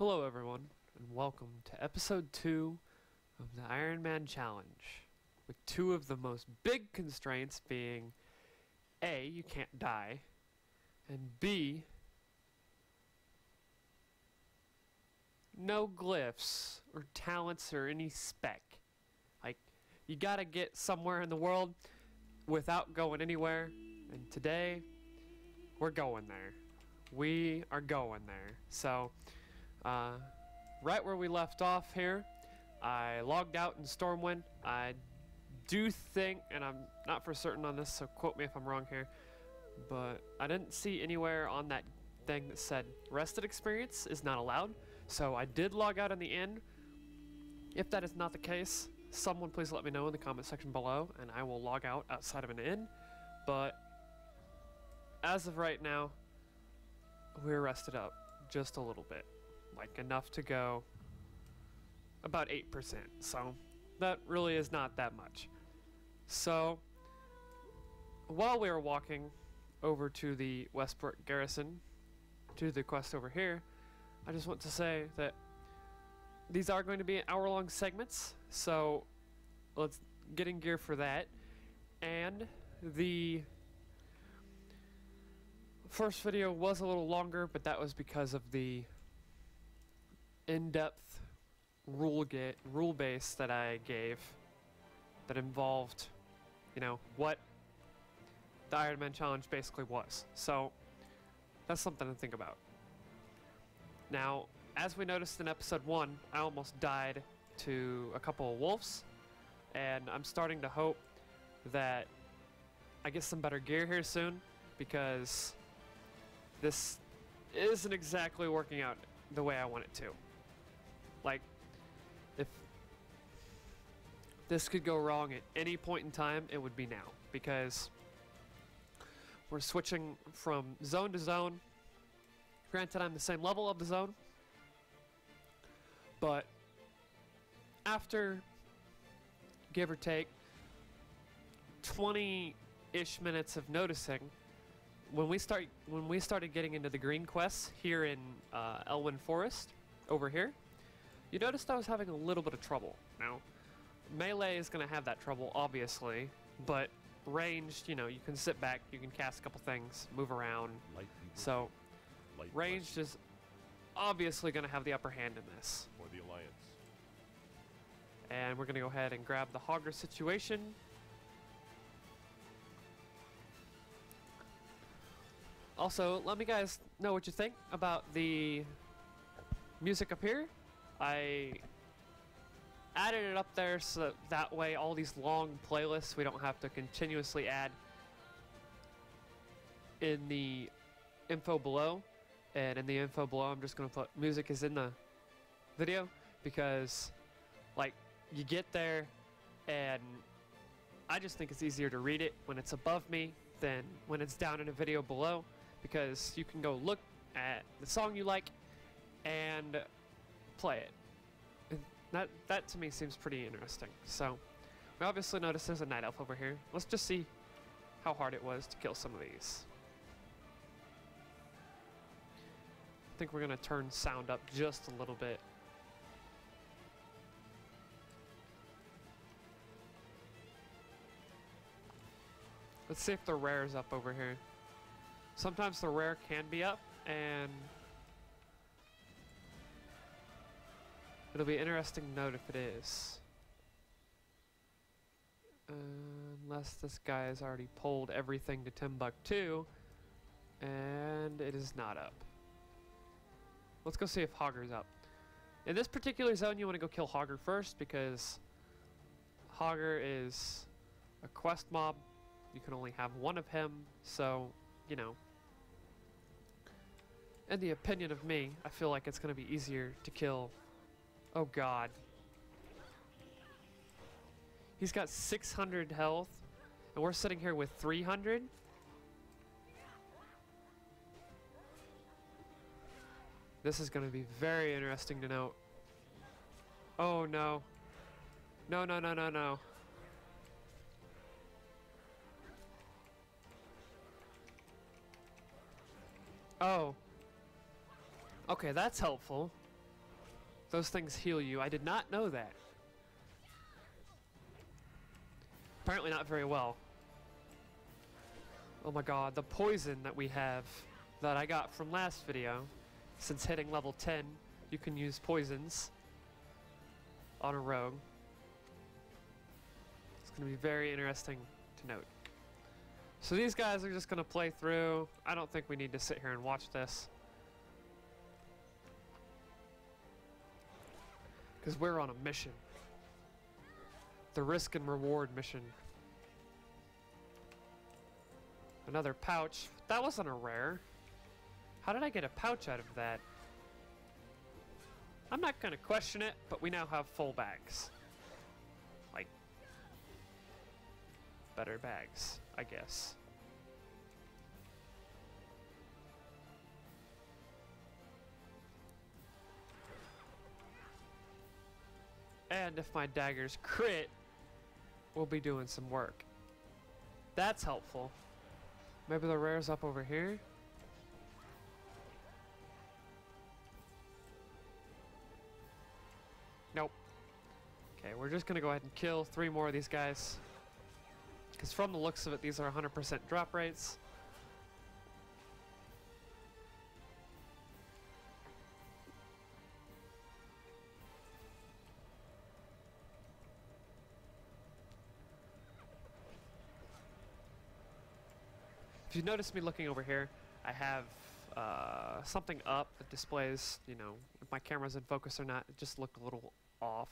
Hello, everyone, and welcome to episode 2 of the Iron Man Challenge. With two of the most big constraints being A, you can't die, and B, no glyphs or talents or any spec. Like, you gotta get somewhere in the world without going anywhere, and today, we're going there. We are going there. So, uh, right where we left off here, I logged out in Stormwind. I do think, and I'm not for certain on this, so quote me if I'm wrong here, but I didn't see anywhere on that thing that said rested experience is not allowed. So I did log out in the end. If that is not the case, someone please let me know in the comment section below, and I will log out outside of an inn. But as of right now, we're rested up just a little bit like enough to go about 8%. So that really is not that much. So while we were walking over to the Westbrook Garrison, to the quest over here, I just want to say that these are going to be hour-long segments, so let's get in gear for that. And the first video was a little longer, but that was because of the in-depth rule get rule base that I gave that involved, you know, what the Iron Man challenge basically was. So that's something to think about. Now, as we noticed in episode one, I almost died to a couple of wolves, and I'm starting to hope that I get some better gear here soon because this isn't exactly working out the way I want it to. This could go wrong at any point in time, it would be now. Because we're switching from zone to zone. Granted, I'm the same level of the zone. But after, give or take, 20-ish minutes of noticing, when we start when we started getting into the green quests here in uh, Elwynn Forest, over here, you noticed I was having a little bit of trouble. Now, melee is going to have that trouble, obviously, but ranged, you know, you can sit back, you can cast a couple things, move around. So, light ranged is obviously going to have the upper hand in this. for the alliance. And we're going to go ahead and grab the Hogger situation. Also, let me guys know what you think about the music up here. I added it up there so that way all these long playlists we don't have to continuously add in the info below. And in the info below, I'm just going to put music is in the video because, like, you get there and I just think it's easier to read it when it's above me than when it's down in a video below because you can go look at the song you like and play it. That that to me seems pretty interesting. So we obviously notice there's a night elf over here. Let's just see how hard it was to kill some of these. I think we're gonna turn sound up just a little bit. Let's see if the rare is up over here. Sometimes the rare can be up, and it'll be interesting to note if it is. Uh, unless this guy has already pulled everything to Timbuktu, and it is not up. Let's go see if Hogger's up. In this particular zone, you want to go kill Hogger first because Hogger is a quest mob. You can only have one of him, so, you know. In the opinion of me, I feel like it's going to be easier to kill. Oh god. He's got 600 health, and we're sitting here with 300? This is going to be very interesting to note. Oh no. No, no, no, no, no. Oh. Okay, that's helpful. Those things heal you. I did not know that. Apparently not very well. Oh my god, the poison that we have that I got from last video. Since hitting level 10, you can use poisons on a rogue. It's going to be very interesting to note. So these guys are just going to play through. I don't think we need to sit here and watch this. Because we're on a mission. The risk and reward mission. Another pouch. That wasn't a rare. How did I get a pouch out of that? I'm not going to question it, but we now have full bags. Like, better bags, I guess. And if my daggers crit, we'll be doing some work. That's helpful. Maybe the rare's up over here? Nope. Okay, we're just gonna go ahead and kill three more of these guys. Because from the looks of it, these are 100% drop rates. If you notice me looking over here, I have uh, something up that displays, you know, if my camera's in focus or not. It just looked a little off,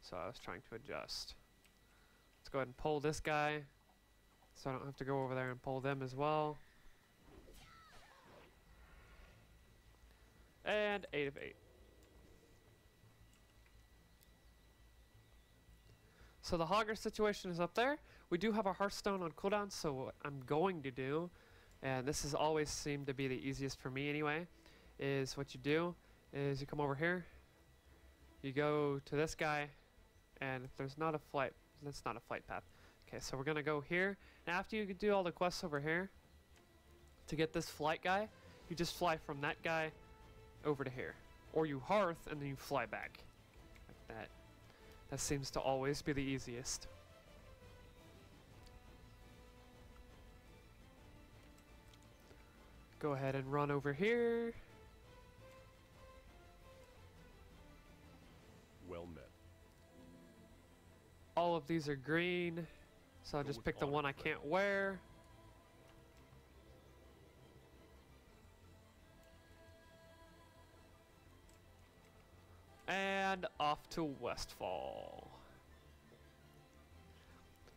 so I was trying to adjust. Let's go ahead and pull this guy, so I don't have to go over there and pull them as well. And 8 of 8. So the Hogger situation is up there. We do have a Hearthstone on cooldown, so what I'm going to do, and this has always seemed to be the easiest for me anyway, is what you do is you come over here, you go to this guy, and if there's not a flight, that's not a flight path. Okay, so we're gonna go here, and after you do all the quests over here, to get this flight guy, you just fly from that guy over to here. Or you hearth, and then you fly back. Like that. That seems to always be the easiest. Go ahead and run over here. Well met. All of these are green, so I'll just pick the one I can't wear. And off to Westfall.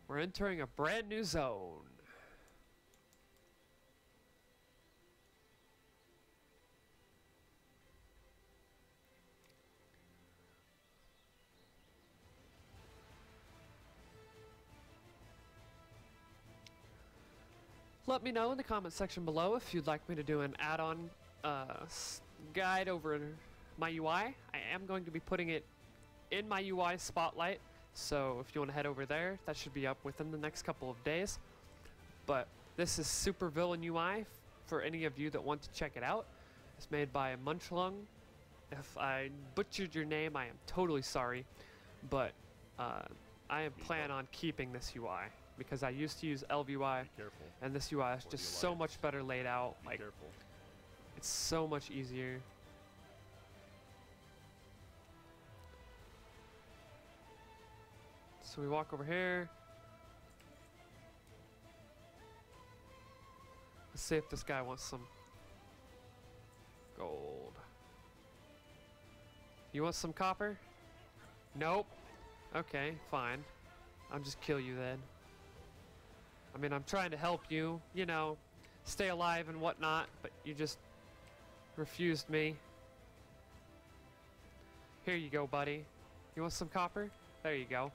We're entering a brand new zone. Let me know in the comment section below if you'd like me to do an add-on uh, guide over my UI. I am going to be putting it in my UI spotlight, so if you want to head over there, that should be up within the next couple of days. But this is Super Villain UI for any of you that want to check it out. It's made by Munchlung. If I butchered your name, I am totally sorry, but uh, I plan on keeping this UI because I used to use careful. and this UI is just so much better laid out. Be Like careful. it's so much easier. So we walk over here. Let's see if this guy wants some gold. You want some copper? Nope. Okay, fine. I'll just kill you then. I mean, I'm trying to help you, you know, stay alive and whatnot, but you just refused me. Here you go, buddy. You want some copper? There you go.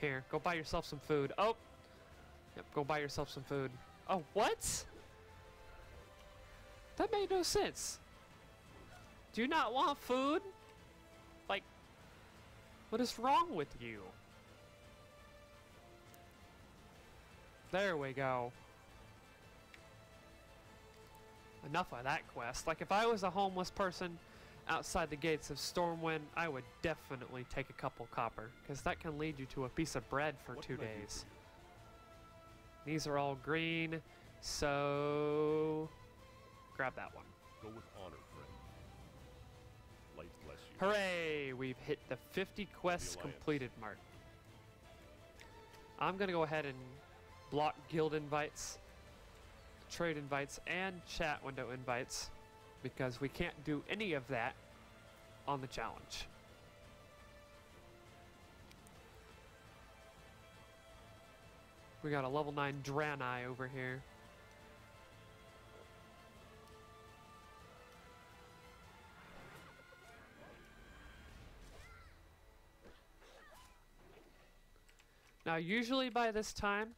Here, go buy yourself some food. Oh! Yep, go buy yourself some food. Oh, what? That made no sense. Do you not want food? Like, what is wrong with you? There we go. enough of that quest. Like, if I was a homeless person outside the gates of Stormwind, I would definitely take a couple copper, because that can lead you to a piece of bread for What two can I do for days. These are all green, so grab that one. Go with honor, friend. Light bless you. Hooray! We've hit the 50 quests completed mark. I'm gonna go ahead and block guild invites, trade invites, and chat window invites because we can't do any of that on the challenge. We got a level 9 Draenei over here. Now, usually by this time,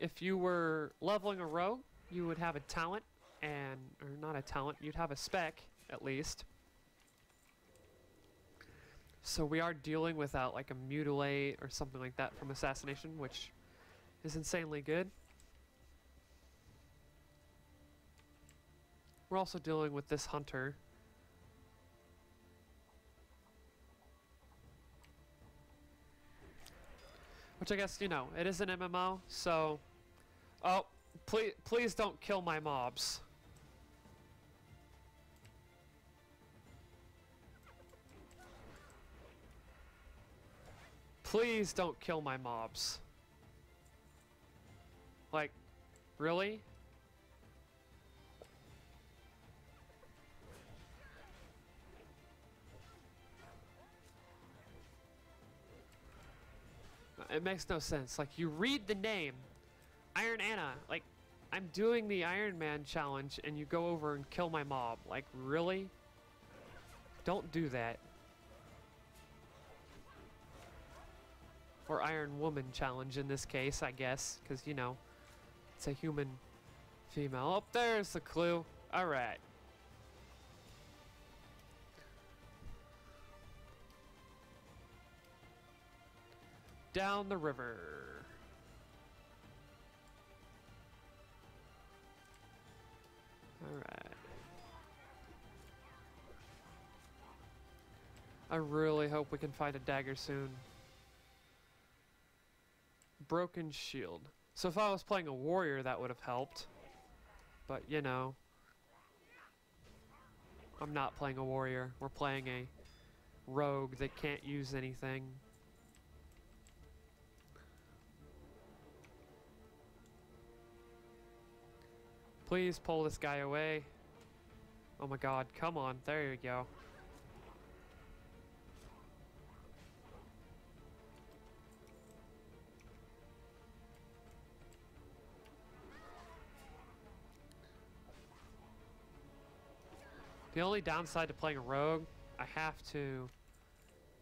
if you were leveling a rogue, you would have a talent, and or not a talent, you'd have a spec at least. So we are dealing without uh, like a mutilate or something like that from assassination, which is insanely good. We're also dealing with this hunter. Which I guess, you know, it is an MMO, so... Oh, please, please don't kill my mobs. Please don't kill my mobs. Like, really? It makes no sense. Like, you read the name, Iron Anna. Like, I'm doing the Iron Man challenge, and you go over and kill my mob. Like, really? Don't do that. Or Iron Woman challenge in this case, I guess, because, you know, it's a human female. Oh, there's the clue. Alright. Down the river. Alright. I really hope we can find a dagger soon. Broken shield. So if I was playing a warrior, that would have helped. But, you know. I'm not playing a warrior. We're playing a rogue that can't use anything. Please pull this guy away. Oh my god, come on. There you go. The only downside to playing a rogue, I have to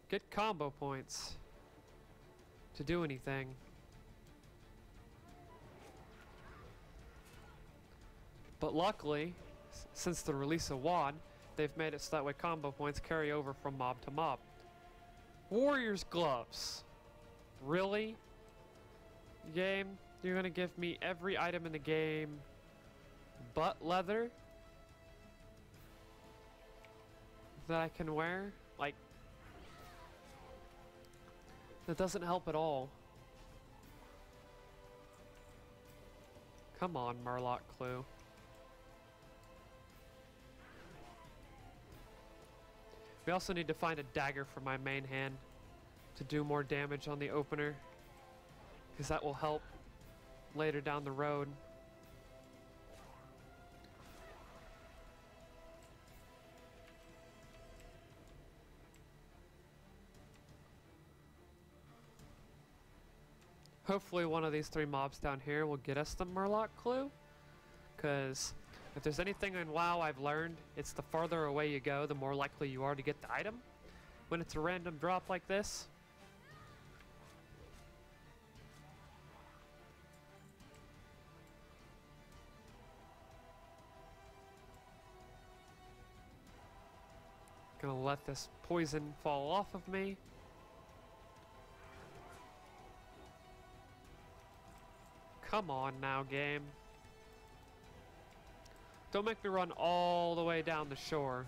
get combo points to do anything. But luckily, since the release of WoD, they've made it so that way combo points carry over from mob to mob. Warrior's gloves. Really? Game, you're gonna give me every item in the game but leather that I can wear? Like, that doesn't help at all. Come on, Murloc Clue. We also need to find a dagger for my main hand to do more damage on the opener. Because that will help later down the road. Hopefully one of these three mobs down here will get us the Murloc clue. Because if there's anything in WoW I've learned, it's the farther away you go, the more likely you are to get the item. When it's a random drop like this. Gonna let this poison fall off of me. Come on now, game. Don't make me run all the way down the shore.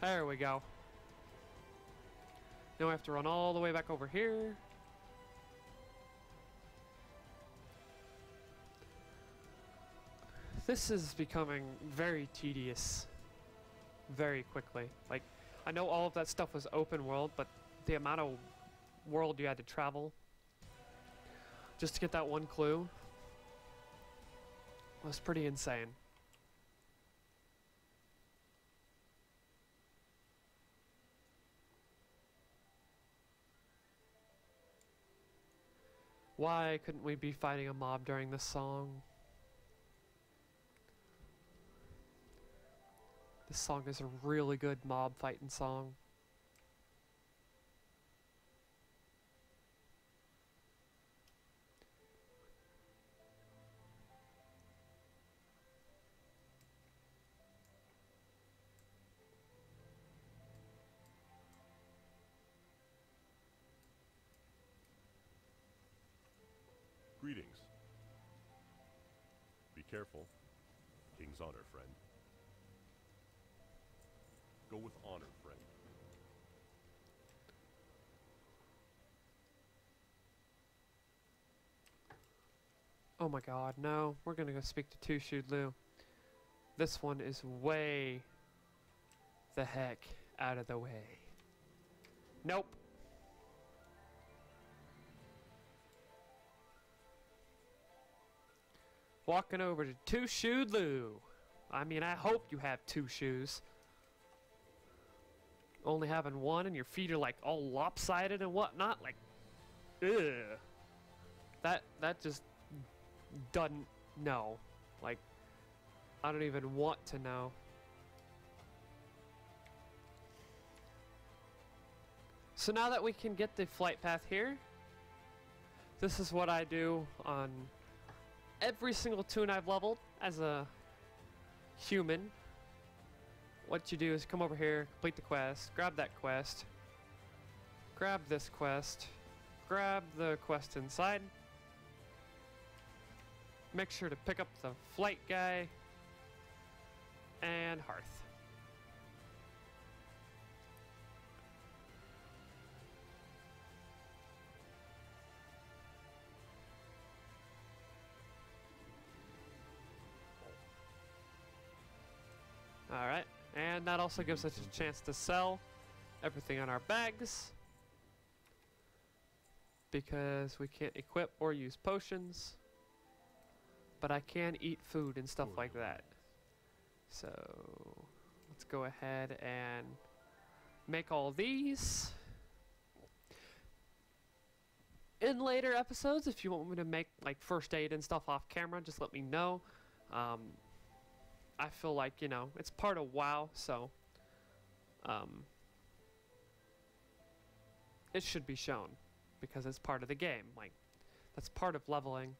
There we go. Now I have to run all the way back over here. This is becoming very tedious very quickly. Like, I know all of that stuff was open world, but the amount of world you had to travel just to get that one clue was pretty insane. Why couldn't we be fighting a mob during this song? This song is a really good mob fighting song. Careful. King's honor, friend. Go with honor, friend. Oh my god, no. We're gonna go speak to Shu Lu. This one is way the heck out of the way. Nope. Walking over to Two-Shoed Lou. I mean, I hope you have two shoes. Only having one and your feet are like all lopsided and whatnot, like, ugh. That, that just doesn't know. Like, I don't even want to know. So now that we can get the flight path here, this is what I do on every single tune I've leveled as a human. What you do is come over here, complete the quest, grab that quest, grab this quest, grab the quest inside, make sure to pick up the flight guy and Hearth. Alright, and that also gives us a chance to sell everything on our bags. Because we can't equip or use potions. But I can eat food and stuff like that. So, let's go ahead and make all these. In later episodes, if you want me to make like first aid and stuff off camera, just let me know. Um, I feel like, you know, it's part of WoW, so um, it should be shown because it's part of the game. Like, that's part of leveling.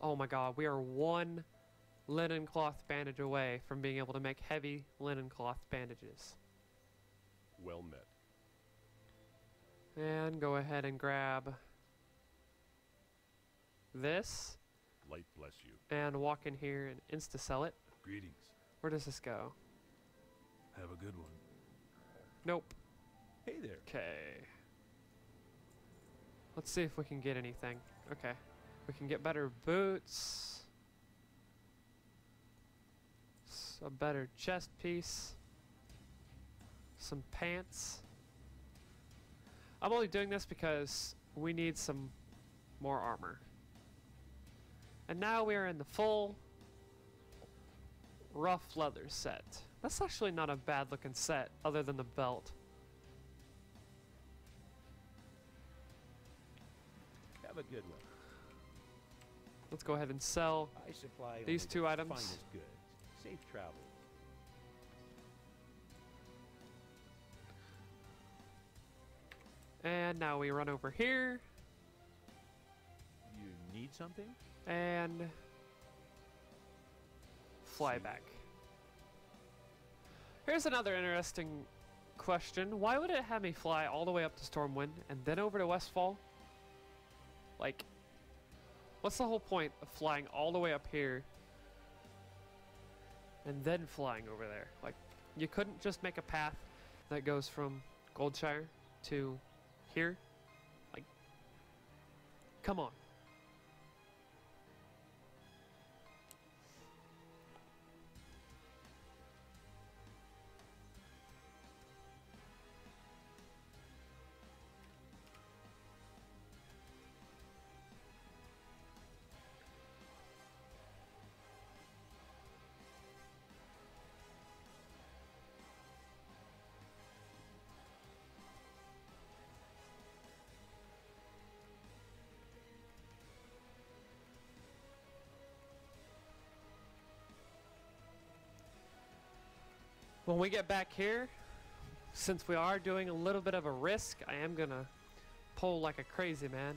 Oh my god, we are one linen cloth bandage away from being able to make heavy linen cloth bandages. Well met. And go ahead and grab this Light bless you. and walk in here and insta sell it. Greetings. Where does this go? Have a good one. Nope. Hey there. Okay. Let's see if we can get anything. Okay. We can get better boots. A better chest piece. Some pants. I'm only doing this because we need some more armor. And now we are in the full rough leather set. That's actually not a bad looking set other than the belt. Have a good one. Let's go ahead and sell These two items. Goods. Safe travel. And now we run over here You need something? and fly back. Here's another interesting question. Why would it have me fly all the way up to Stormwind and then over to Westfall? Like, What's the whole point of flying all the way up here and then flying over there? Like, you couldn't just make a path that goes from Goldshire to here? Like, come on. When we get back here, since we are doing a little bit of a risk, I am gonna pull like a crazy man.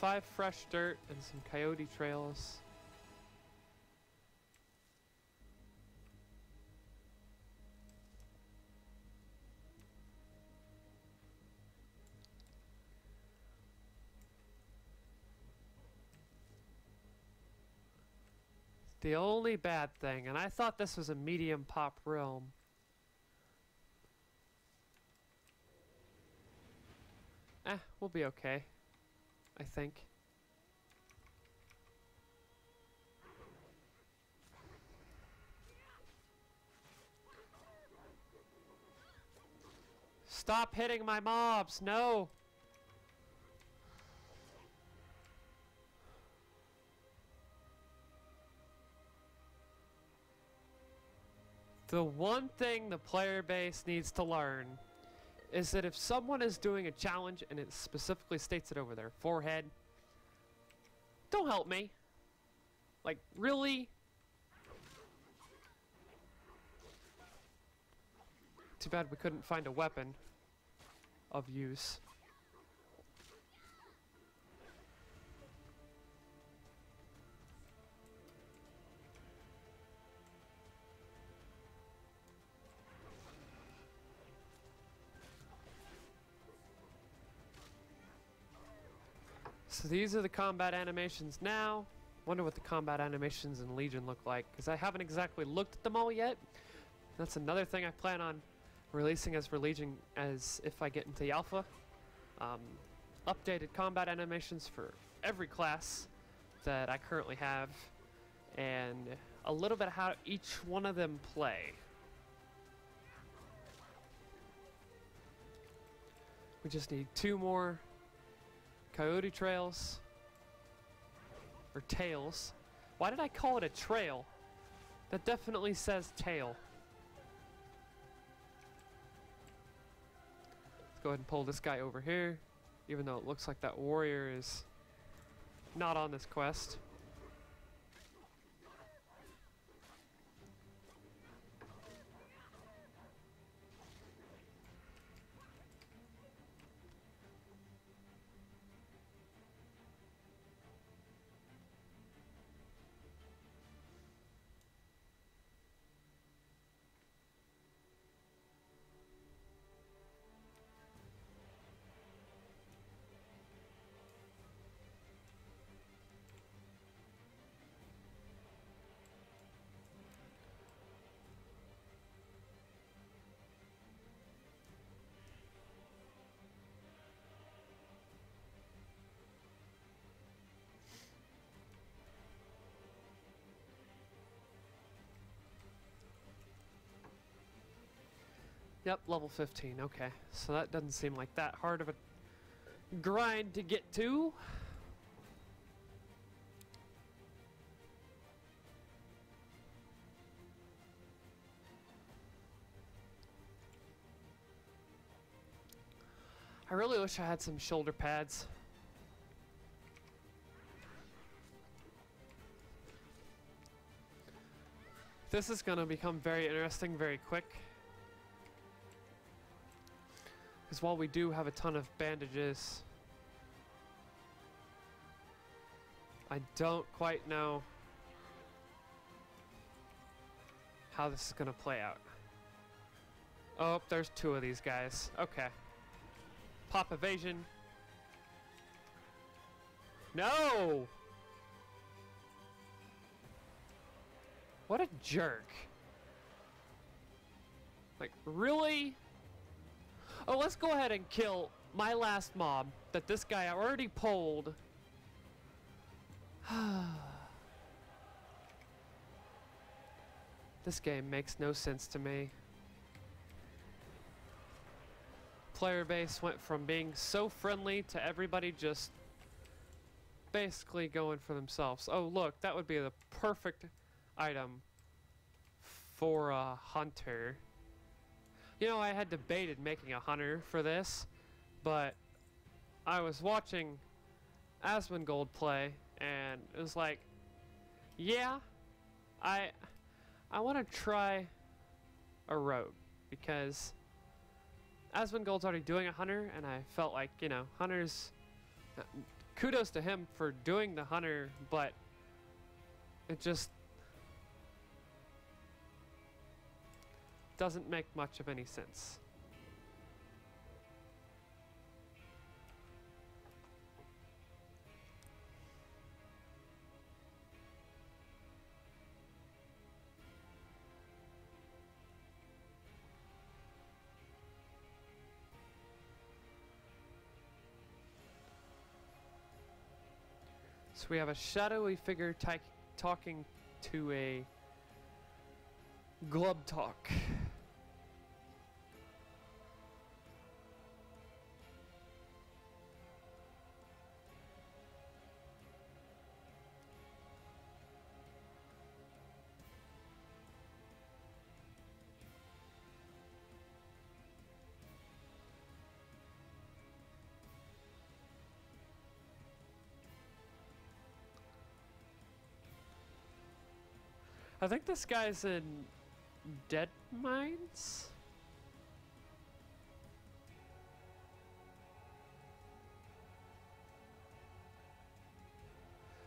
Five fresh dirt and some coyote trails. The only bad thing, and I thought this was a medium pop realm. Eh, we'll be okay. I think. Stop hitting my mobs! No! The one thing the player base needs to learn is that if someone is doing a challenge and it specifically states it over their forehead, don't help me. Like, really? Too bad we couldn't find a weapon of use. So these are the combat animations now. Wonder what the combat animations in Legion look like, because I haven't exactly looked at them all yet. That's another thing I plan on releasing as for Legion as if I get into the alpha. Um, updated combat animations for every class that I currently have, and a little bit of how each one of them play. We just need two more Coyote Trails. Or Tails. Why did I call it a trail? That definitely says tail. Let's go ahead and pull this guy over here. Even though it looks like that warrior is not on this quest. Yep, level 15. Okay. So that doesn't seem like that hard of a grind to get to. I really wish I had some shoulder pads. This is going to become very interesting very quick. Because while we do have a ton of bandages, I don't quite know how this is going to play out. Oh, there's two of these guys. Okay. Pop evasion. No! What a jerk. Like, really? Oh, let's go ahead and kill my last mob that this guy already pulled. this game makes no sense to me. Player base went from being so friendly to everybody just basically going for themselves. Oh, look, that would be the perfect item for a hunter. You know, I had debated making a hunter for this, but I was watching Asmongold play, and it was like, yeah, I I want to try a rogue because Asmongold's already doing a hunter, and I felt like you know, hunters. Kudos to him for doing the hunter, but it just doesn't make much of any sense. So we have a shadowy figure talking to a Glubtok. I think this guy's in Dead Mines.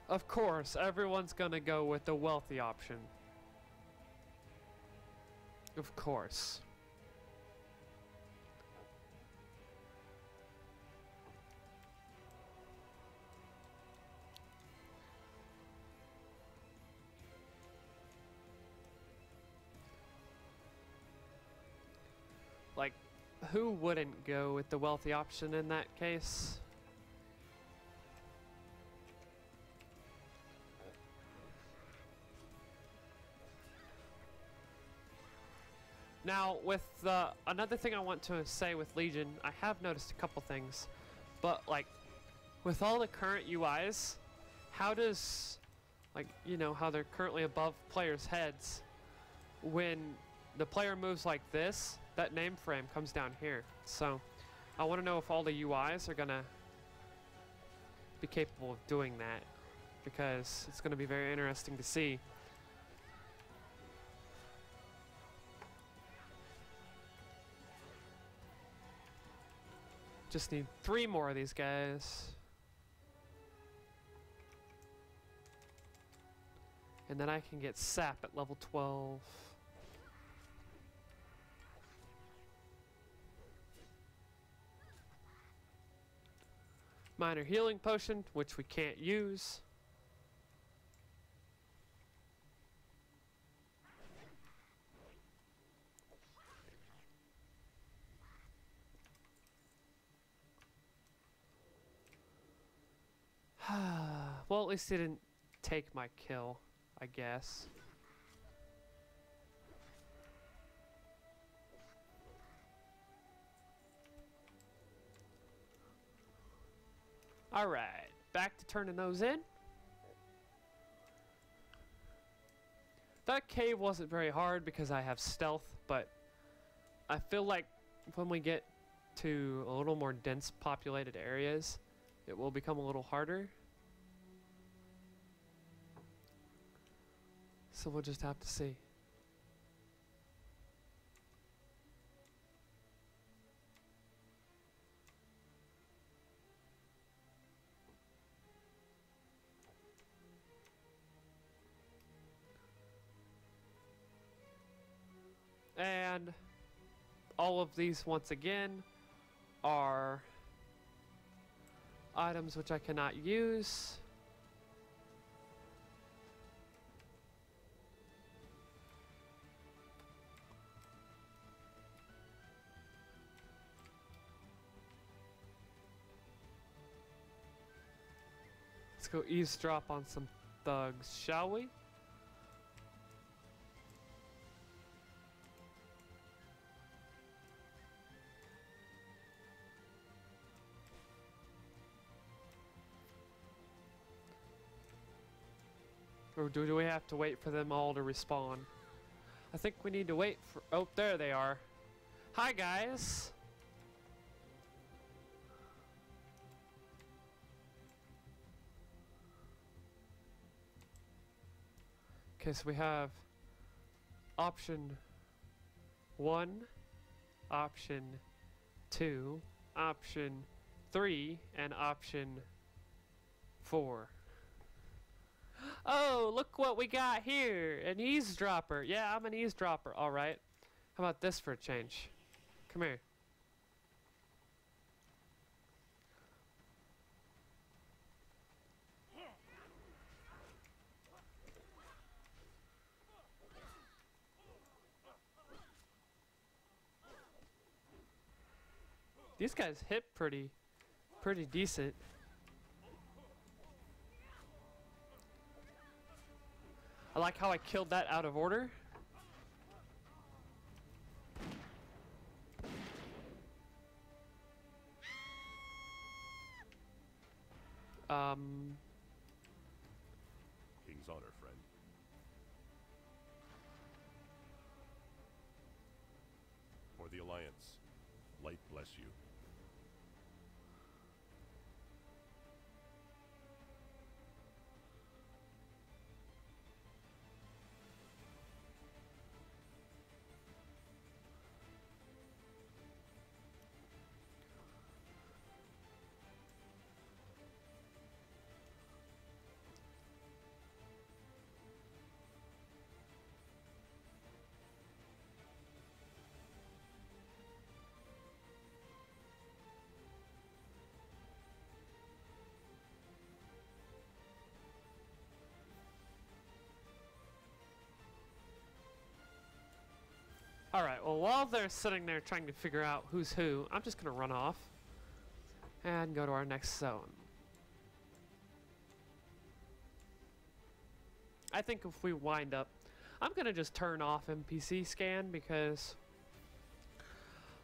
Of course, everyone's gonna go with the wealthy option. Of course. Who wouldn't go with the wealthy option in that case? Now, with the another thing I want to say with Legion, I have noticed a couple things, but like with all the current UIs, how does like you know how they're currently above players' heads when the player moves like this, that name frame comes down here. So I want to know if all the UIs are gonna be capable of doing that because it's going to be very interesting to see. Just need three more of these guys. And then I can get sap at level 12. Minor healing potion, which we can't use. well, at least he didn't take my kill, I guess. Alright, back to turning those in. That cave wasn't very hard because I have stealth, but I feel like when we get to a little more dense populated areas, it will become a little harder. So we'll just have to see. And all of these, once again, are items which I cannot use. Let's go eavesdrop on some thugs, shall we? Do, do we have to wait for them all to respawn? I think we need to wait for. Oh, there they are. Hi, guys. Okay, so we have option one, option two, option three, and option four. Oh, look what we got here. An eavesdropper. Yeah, I'm an eavesdropper. All right. How about this for a change? Come here. These guys hit pretty, pretty decent. I like how I killed that out of order. Um, Alright, well, while they're sitting there trying to figure out who's who, I'm just going to run off and go to our next zone. I think if we wind up, I'm going to just turn off NPC scan because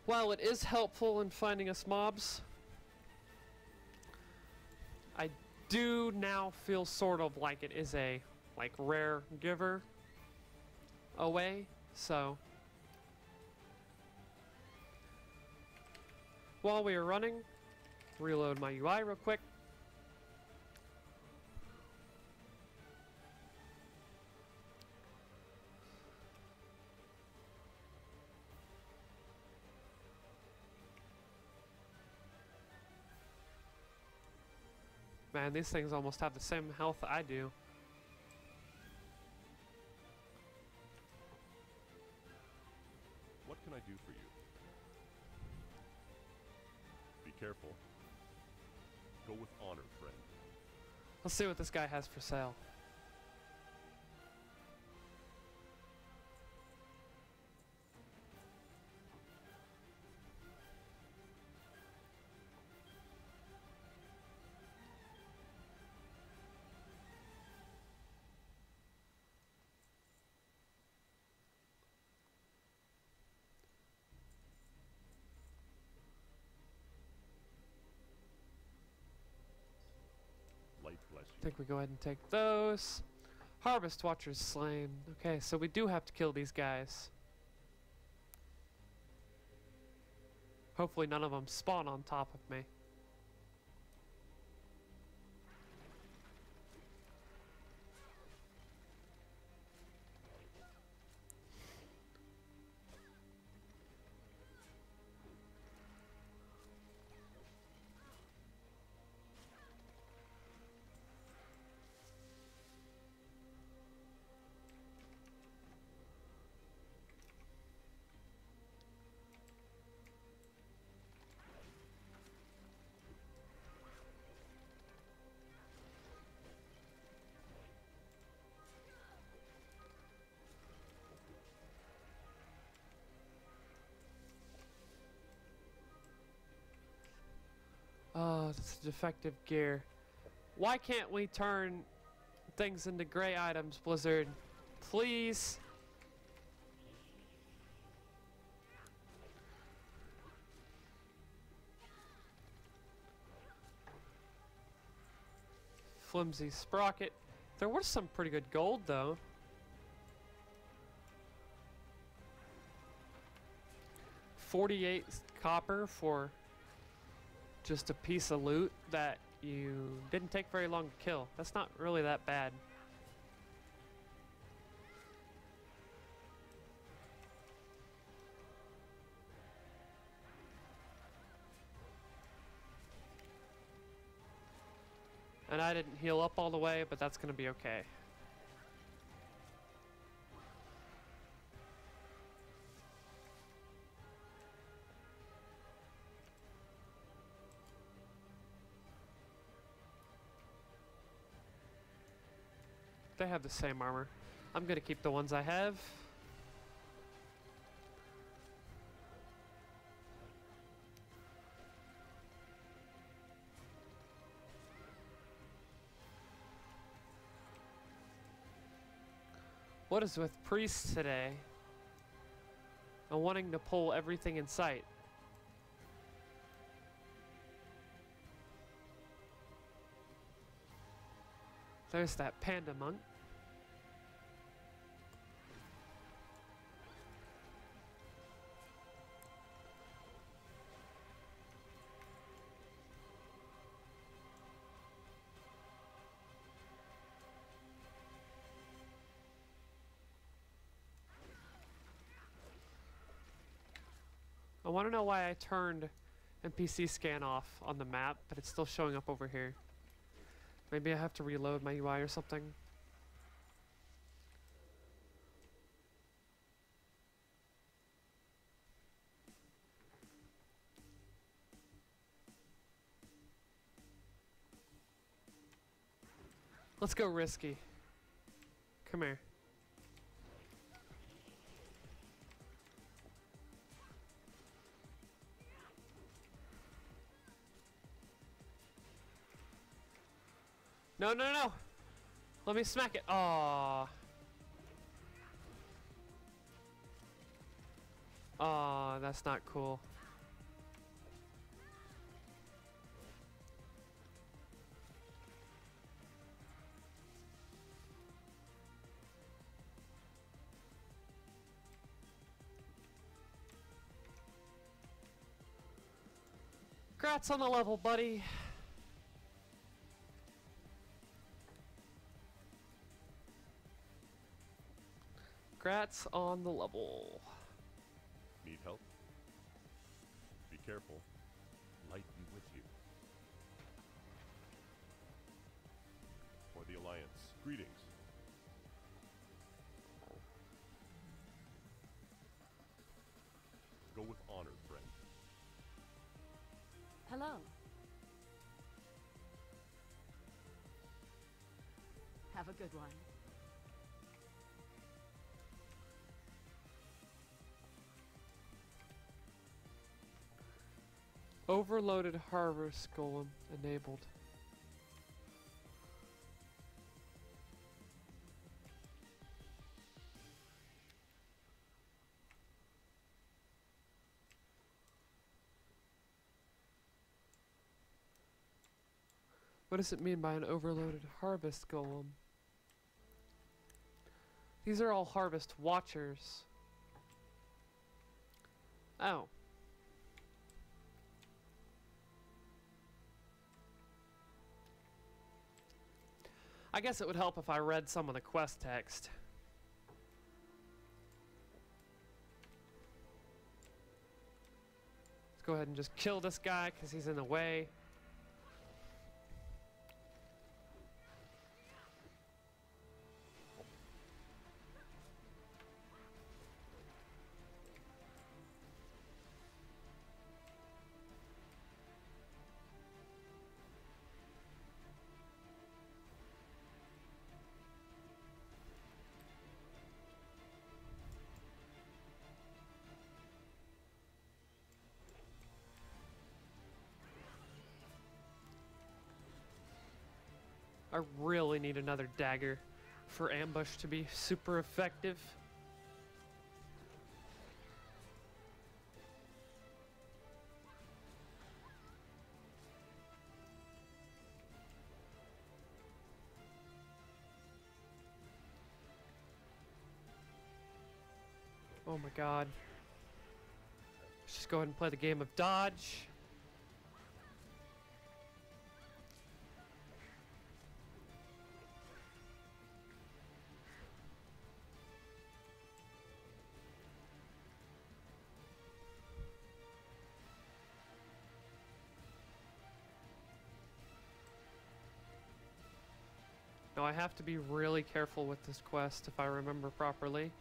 while it is helpful in finding us mobs, I do now feel sort of like it is a like rare giver away, so While we are running, reload my UI real quick. Man, these things almost have the same health I do. Careful. Go with honor, friend. Let's see what this guy has for sale. Think we go ahead and take those. Harvest Watchers slain. Okay, so we do have to kill these guys. Hopefully none of them spawn on top of me. Defective gear. Why can't we turn things into gray items, Blizzard? Please. Flimsy sprocket. There was some pretty good gold, though. Forty-eight copper for just a piece of loot that you didn't take very long to kill. That's not really that bad. And I didn't heal up all the way, but that's gonna be okay. They have the same armor. I'm gonna keep the ones I have. What is with priests today? And wanting to pull everything in sight. There's that panda monk. Want to know why I turned NPC scan off on the map, but it's still showing up over here. Maybe I have to reload my UI or something. Let's go risky. Come here. No, no, no. Let me smack it. Aww. Aw, that's not cool. Congrats on the level, buddy. Congrats on the level. Need help? Be careful. Light be with you. For the Alliance, greetings. Go with honor, friend. Hello. Have a good one. Overloaded harvest golem enabled. What does it mean by an overloaded harvest golem? These are all harvest watchers. Oh. I guess it would help if I read some of the quest text. Let's go ahead and just kill this guy because he's in the way. I really need another dagger for ambush to be super effective. Oh my god. Let's just go ahead and play the game of dodge. I have to be really careful with this quest if I remember properly.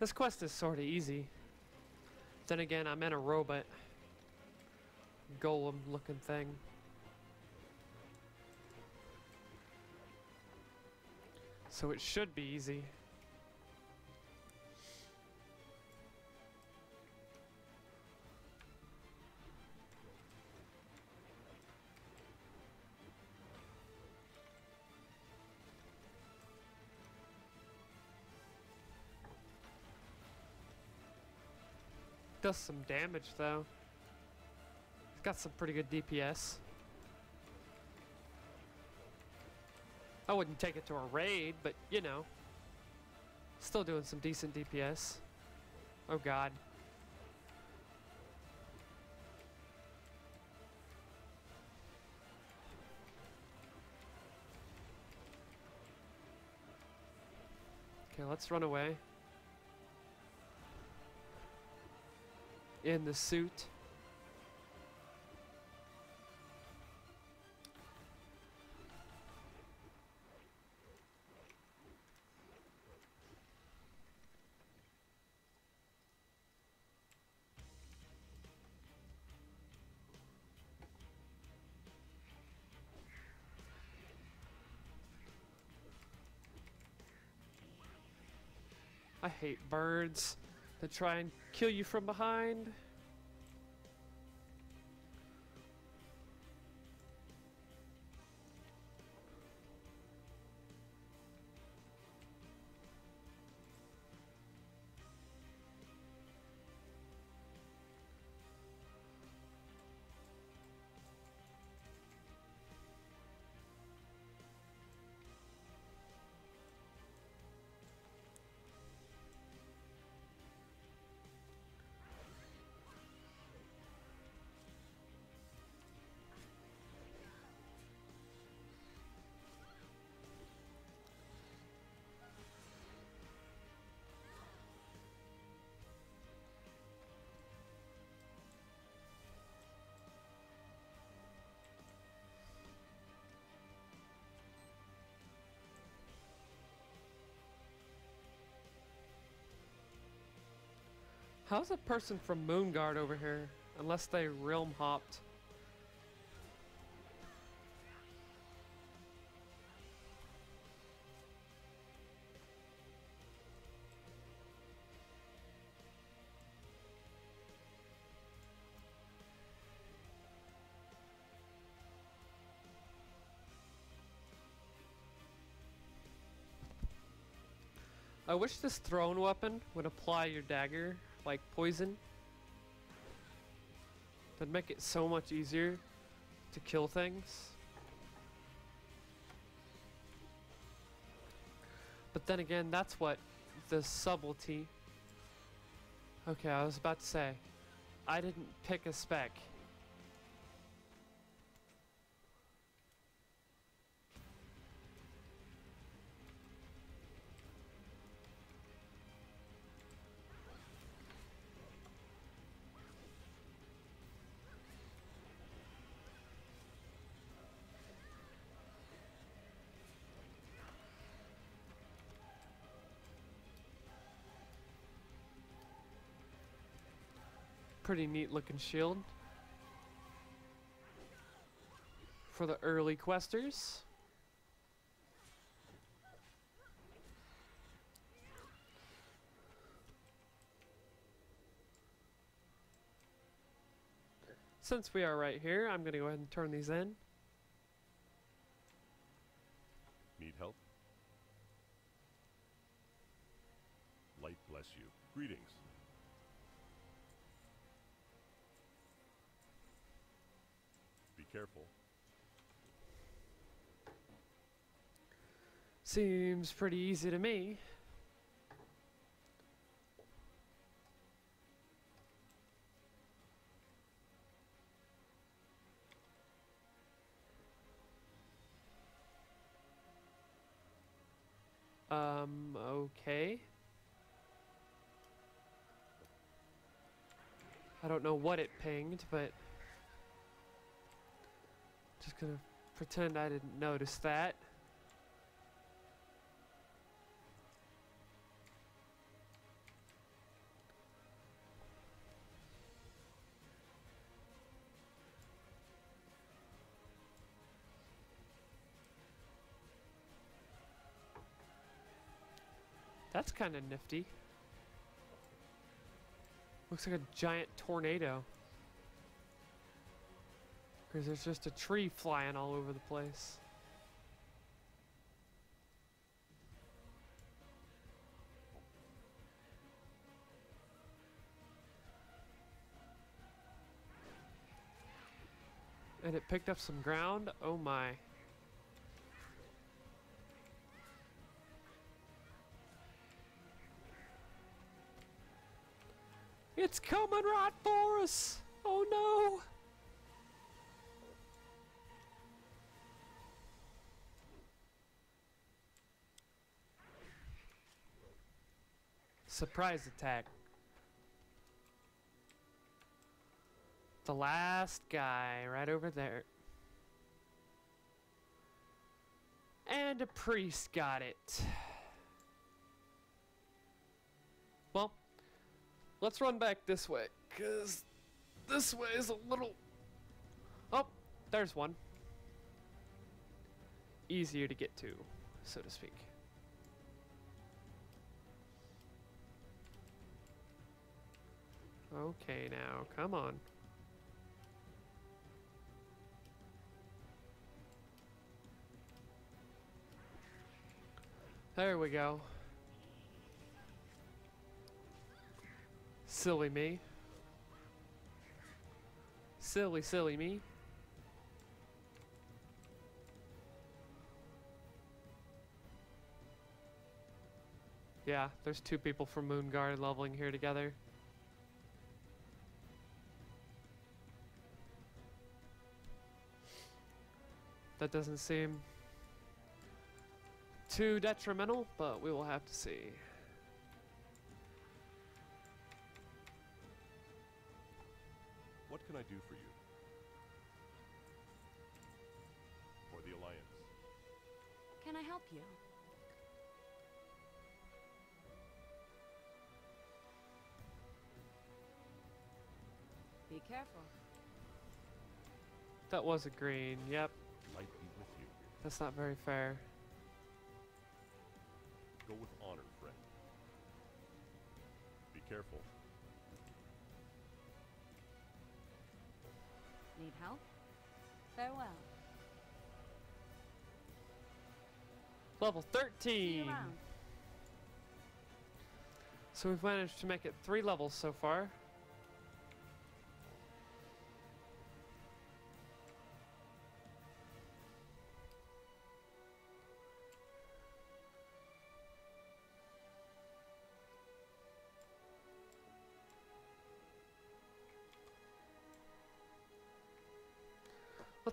This quest is sort of easy. Then again, I'm in a robot golem looking thing. So it should be easy. Does some damage though. It's got some pretty good DPS. I wouldn't take it to a raid, but you know. Still doing some decent DPS. Oh god. Okay, let's run away. In the suit. I hate birds that try and kill you from behind. How's a person from Moonguard over here? Unless they realm hopped. I wish this thrown weapon would apply your dagger like poison. That'd make it so much easier to kill things. But then again, that's what the subtlety. Okay, I was about to say, I didn't pick a spec. Pretty neat looking shield. For the early questers. Since we are right here, I'm gonna go ahead and turn these in. Need help? Light bless you. Greetings. Careful. Seems pretty easy to me. Um, okay. I don't know what it pinged, but just gonna pretend I didn't notice that. That's kind of nifty. Looks like a giant tornado. Because there's just a tree flying all over the place. And it picked up some ground. Oh my. It's coming right for us! Oh no! Surprise attack. The last guy right over there. And a priest got it. Well, let's run back this way, because this way is a little... Oh, there's one. Easier to get to, so to speak. Okay now, come on. There we go. Silly me. Silly, silly me. Yeah, there's two people from Moonguard leveling here together. That doesn't seem too detrimental, but we will have to see. What can I do for you? For the Alliance. Can I help you? Be careful. That was a green, yep. That's not very fair. Go with honor, friend. Be careful. Need help? Farewell. Level 13! So we've managed to make it three levels so far.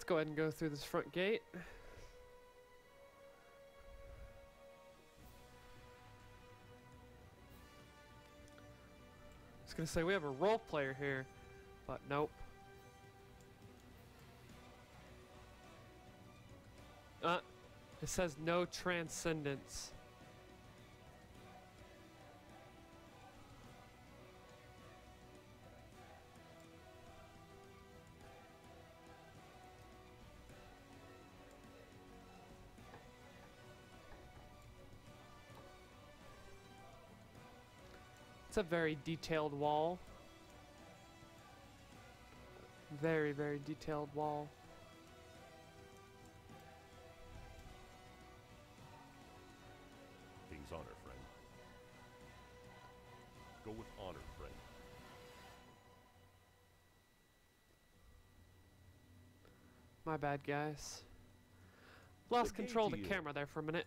Go ahead and go through this front gate. I was gonna say we have a role player here, but nope. Uh, it says no transcendence. It's a very detailed wall. Very, very detailed wall. King's honor, friend. Go with honor, friend. My bad, guys. Lost control of the camera there for a minute.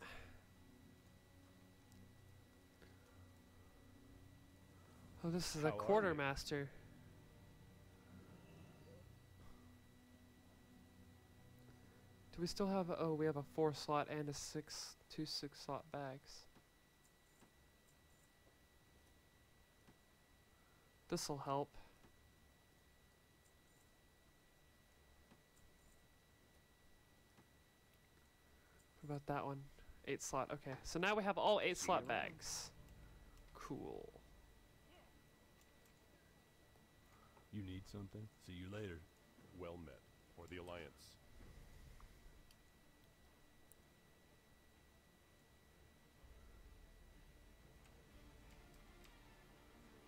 Oh, this is a How you? quartermaster. Do we still have? Oh, we have a four slot and a six, two six slot bags. This'll help. What about that one? Eight slot. Okay, so now we have all eight slot bags. Cool. You need something? See you later. Well met. For the Alliance.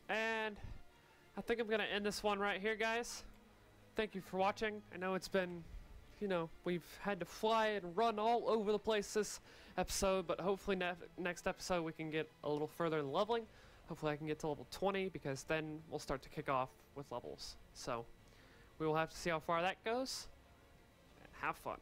And I think I'm going to end this one right here, guys. Thank you for watching. I know it's been, you know, we've had to fly and run all over the place this episode, but hopefully ne- next episode we can get a little further in leveling. Hopefully I can get to level 20 because then we'll start to kick off with levels. So we will have to see how far that goes have fun.